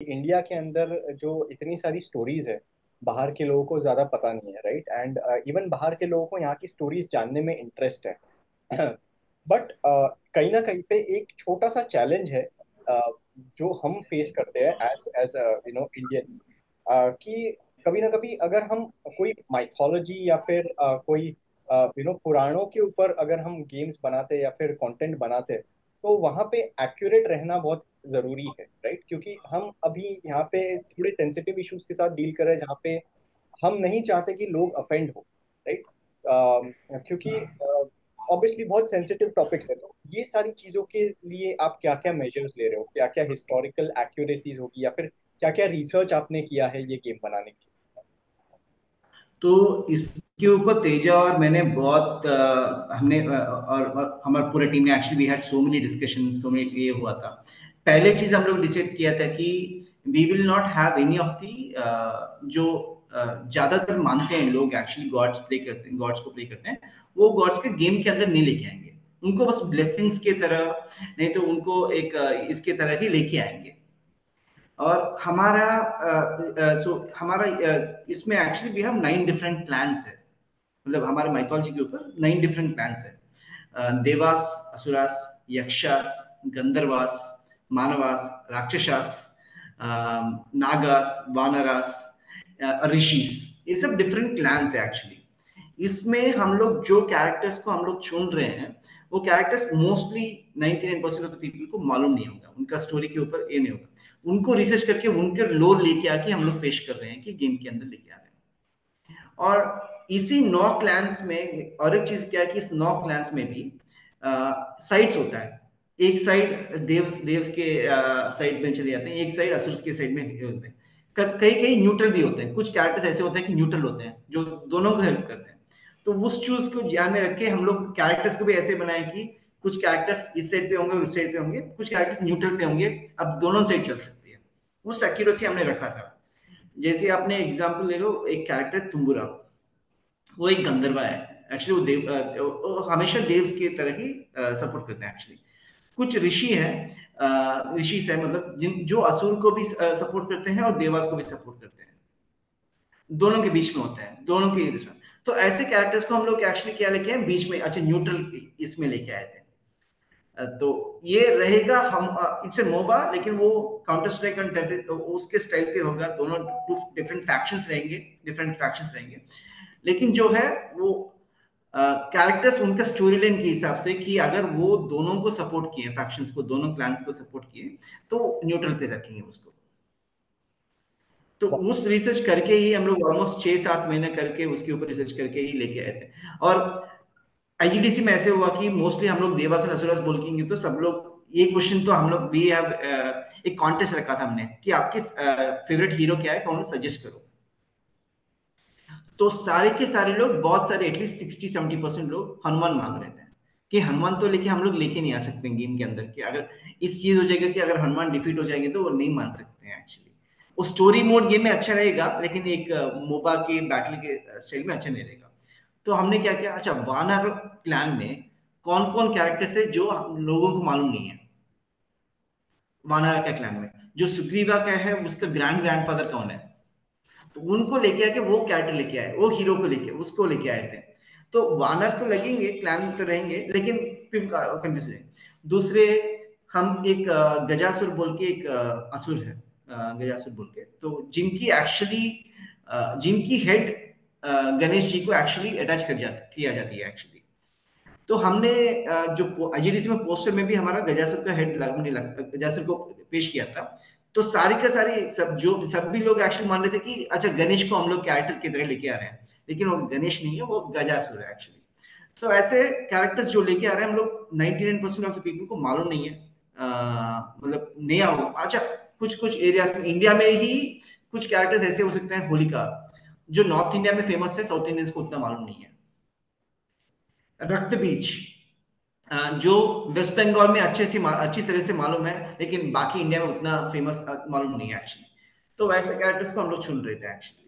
India के अंदर जो इतनी सारी स्टोरीज है बाहर के लोगों को ज़्यादा पता नहीं है राइट एंड इवन बाहर के लोगों को यहाँ की स्टोरीज जानने में इंटरेस्ट है। बट uh, कहीं ना कहीं पे एक छोटा सा चैलेंज है uh, जो हम फेस करते हैं as as you know Indians कि कभी ना कभी अगर हम कोई माइथोलॉजी या फिर uh, कोई यू नो पुराणों के ऊपर अगर हम गेम्स बनाते या फिर कंटेंट बनाते तो वहाँ पे एक्यूरेट रहना बहुत ज़रूरी है राइट क्योंकि हम अभी यहाँ पे थोड़े सेंसिटिव इश्यूज़ के साथ डील कर रहे हैं जहाँ पे हम नहीं चाहते कि लोग अफेंड हो राइट uh, क्योंकि ऑब्वियसली uh, बहुत सेंसिटिव टॉपिक्स है तो ये सारी चीज़ों के लिए आप क्या क्या मेजर्स ले रहे हो? क्या क्या हिस्टोरिकल एक्यूरेसीज होगी या फिर क्या क्या रिसर्च आपने किया है ये गेम बनाने की तो इसके ऊपर तेजा और मैंने बहुत हमने और, और हमारे पूरे टीम ने actually we had so many discussion so many ये हुआ था। पहले चीज़ हम लोग डिसाइड किया था कि we will not have any of the जो ज़्यादातर मानते हैं लोग एक्चुअली गॉड्स प्ले करते हैं गॉड्स को प्ले करते हैं वो गॉड्स के गेम के अंदर नहीं लेके आएँगे। उनको बस ब्लेसिंग्स के तरह नहीं तो उनको एक इसके तरह ही लेके आएँगे। और हमारा सो uh, uh, हमारा uh, इसमें actually we have nine different plans है। मतलब हमारे माइथोलॉजी के ऊपर नाइन डिफरेंट प्लान्स है। देवास असुरास यक्षास गंधर्वास मानवास राक्षसास नागास वानरास ऋषिस। ये सब डिफरेंट क्लैंस है एक्चुअली इसमें हम लोग जो कैरेक्टर्स को हम लोग चुन रहे हैं, वो characters mostly 99 percent of the people को मालूम नहीं होगा, उनका स्टोरी के ऊपर ये नहीं होगा। उनको रिसर्च करके, उनके लोर लेके आके हम लोग पेश कर रहे हैं कि गेम के अंदर लेके आ रहे हैं। और इसी नौ क्लैंस में, और एक चीज़ क्या है कि इस नौ क्लैंस में भी साइट्स होता है। एक साइड देव्स देव्स के साइड में चले जाते हैं, एक साइड असुर के साइड में होते हैं। कई कई न्यूट्रल भी होते हैं। कुछ कैरेक्टर्स ऐसे होते हैं कि न्यूट्रल होते हैं, जो दोनों को हेल्प करते हैं। तो उस चूज़ को ध्यान में रख, हम लोग कैरेक्टर्स को भी ऐसे बनाए कि कुछ कैरेक्टर्स इस साइड पे होंगे उस साइड पे होंगे, कुछ कैरेक्टर्स न्यूट्रल पे होंगे, अब दोनों साइड चल सकती है। उस एक्यूरेसी हमने रखा था। जैसे आपने एग्ज़ाम्पल ले लो, एक कैरेक्टर तुम्बुरा। वो एक गंधर्वा है। एक्चुअली वो देव वो हमेशा देव्स की तरह ही सपोर्ट करते हैं एक्चुअली कुछ ऋषि हैं ऋषि है मतलब जिन, जो असुर को भी सपोर्ट करते हैं और देवास को भी सपोर्ट करते हैं। दोनों के बीच में होते हैं। दोनों के इसमें तो ऐसे कैरेक्टर्स को हम लोग एक्चुअली क्या लेके आए? बीच में अच्छा न्यूट्रल इसमें लेके आए थे। तो ये रहेगा हम इट्स ए मोबा लेकिन वो काउंटर स्ट्राइक उसके स्टाइल पे होगा। दोनों डिफरेंट फैक्शंस रहेंगे डिफरेंट फैक्शंस रहेंगे। लेकिन जो है वो कैरेक्टर्स उनका स्टोरी लाइन के हिसाब से कि अगर वो दोनों को सपोर्ट किए फैक्शंस को दोनों क्लान्स को सपोर्ट किए तो न्यूट्रल पे रखेंगे उसको। तो उस रिसर्च करके ही हम लोग ऑलमोस्ट छह सात महीने करके उसके ऊपर रिसर्च करके ही लेके आए थे। और आईजीडीसी में ऐसे हुआ कि मोस्टली हम लोग देवास और असुरास बोल के तो सब लोग ये क्वेश्चन तो हम लोग वी हैव एक कॉन्टेस्ट रखा था हमने कि आपके फेवरेट हीरो क्या है कौन सजेस्ट करो। तो सारे के सारे लोग बहुत सारे एटलीस्ट सिक्सटी सेवेंटी परसेंट लोग हनुमान मांग रहे थे कि हनुमान तो लेके हम लोग लेके नहीं आ सकते गेम के अंदर कि अगर इस चीज़ हो जाएगा कि अगर हनुमान डिफीट हो जाएँगे तो वो नहीं मान सकते। वो स्टोरी मोड गेम में अच्छा रहेगा, लेकिन एक मोबा के बैटल के स्टाइल में अच्छा नहीं रहेगा। तो हमने क्या किया? अच्छा वानर प्लान में कौन कौन कैरेक्टर्स है जो लोगों को मालूम नहीं है? वानर का क्लैन में। जो सुग्रीवा का है, उसका ग्रैंड ग्रैंडफादर कौन है? तो उनको लेके आके वो कैरेक्टर लेके आए, वो हीरो को लेके, उसको लेके आए थे। तो वानर तो लगेंगे प्लान तो रहेंगे, लेकिन कंफ्यूज दूसरे, हम एक गजासुर बोल के एक असुर है। गजासुर बोल के तो जिनकी एक्चुअली जिनकी हेड गणेश जी को एक्चुअली अटैच कर जाता, किया जाती है एक्चुअली तो हमने जो आईजीडीसी में पोस्टर में भी हमारा गजासुर का हेड गजासुर को पेश किया था। तो सारी का सारी सब, जो सब भी लोग एक्चुअली मान रहे थे कि अच्छा गणेश को हम लोग कैरेक्टर की तरह लेके आ रहे हैं। लेकिन वो गणेश नहीं है, वो गजासुर है एक्चुअली तो ऐसे कैरेक्टर्स जो लेके आ रहे हैं, हम लोग 99 परसेंट ऑफ़ द पीपल को मालूम नहीं है। मतलब नया हो अच्छा कुछ कुछ एरियाज़ इंडिया में ही कुछ कैरेक्टर्स ऐसे हो सकते हैं, होलिका, जो नॉर्थ इंडिया में फ़ेमस है साउथ इंडियंस को उतना मालूम नहीं है। रक्त बीच जो वेस्ट बंगाल में अच्छे से अच्छी तरह से मालूम है, लेकिन बाकी इंडिया में उतना फ़ेमस मालूम नहीं है एक्चुअली तो वैसे कैरेक्टर्स को हम लोग चुन रहे थे एक्चुअली